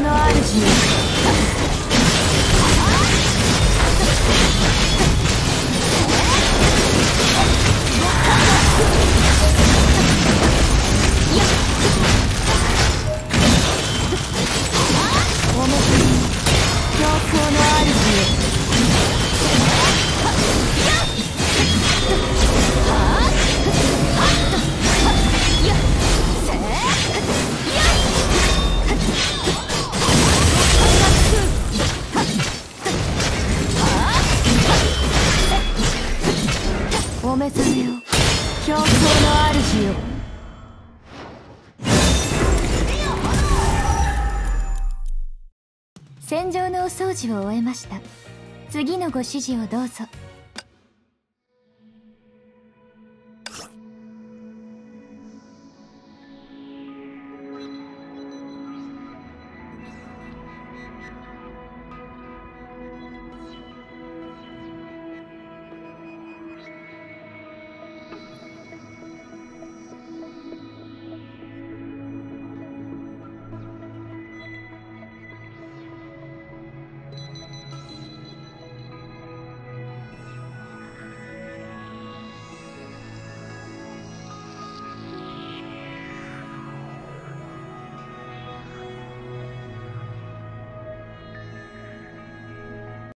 の主よお目覚めよ競争の主よ。戦場のお掃除を終えました。次のご指示をどうぞ。